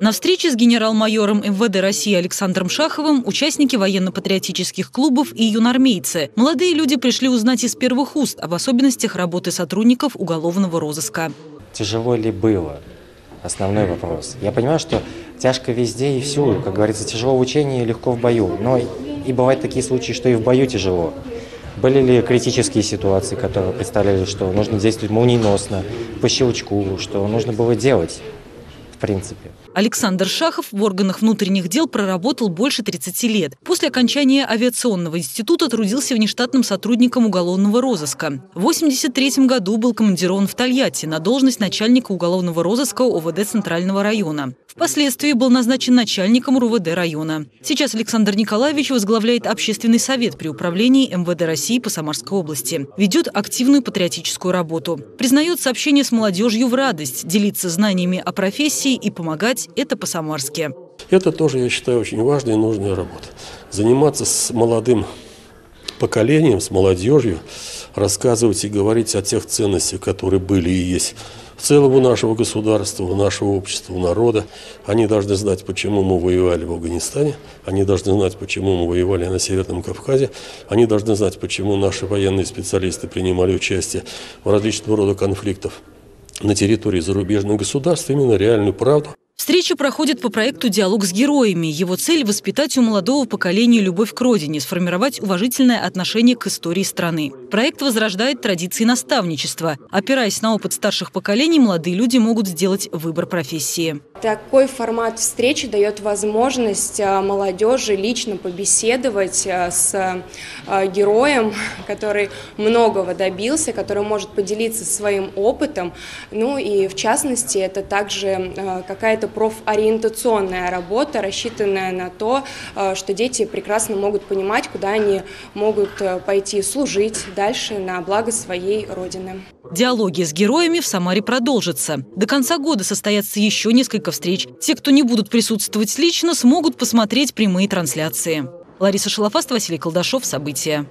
На встрече с генерал-майором МВД России Александром Шаховым участники военно-патриотических клубов и юнармейцы. Молодые люди пришли узнать из первых уст об особенностях работы сотрудников уголовного розыска. Тяжело ли было? Основной вопрос. Я понимаю, что тяжко везде и всюду. Как говорится, тяжело в учении, легко в бою. Но и бывают такие случаи, что и в бою тяжело. Были ли критические ситуации, которые представляли, что нужно действовать молниеносно, по щелчку, что нужно было делать, принципе? Александр Шахов в органах внутренних дел проработал больше 30 лет. После окончания авиационного института трудился внештатным сотрудником уголовного розыска. В 1983 году был командирован в Тольятти на должность начальника уголовного розыска ОВД Центрального района. Впоследствии был назначен начальником РУВД района. Сейчас Александр Николаевич возглавляет общественный совет при управлении МВД России по Самарской области. Ведет активную патриотическую работу. Признает сообщение с молодежью в радость, делиться знаниями о профессии и помогать – это по-самарски. Это тоже, я считаю, очень важная и нужная работа. Заниматься с молодым поколением, с молодежью, рассказывать и говорить о тех ценностях, которые были и есть в целом у нашего государства, у нашего общества, у народа. Они должны знать, почему мы воевали в Афганистане, они должны знать, почему мы воевали на Северном Кавказе, они должны знать, почему наши военные специалисты принимали участие в различного рода конфликтах на территории зарубежных государств, именно реальную правду. Встреча проходит по проекту «Диалог с героями». Его цель – воспитать у молодого поколения любовь к родине, сформировать уважительное отношение к истории страны. Проект возрождает традиции наставничества. Опираясь на опыт старших поколений, молодые люди могут сделать выбор профессии. Такой формат встречи дает возможность а, молодежи лично побеседовать а, с а, героем, который многого добился, который может поделиться своим опытом. Ну и в частности, это также какая-то профориентационная работа, рассчитанная на то, что дети прекрасно могут понимать, куда они могут пойти служить дальше на благо своей Родины. Диалоги с героями в Самаре продолжатся. До конца года состоятся еще несколько встреч. Те, кто не будут присутствовать лично, смогут посмотреть прямые трансляции. Лариса Шалафаст, Василий Колдашов. События.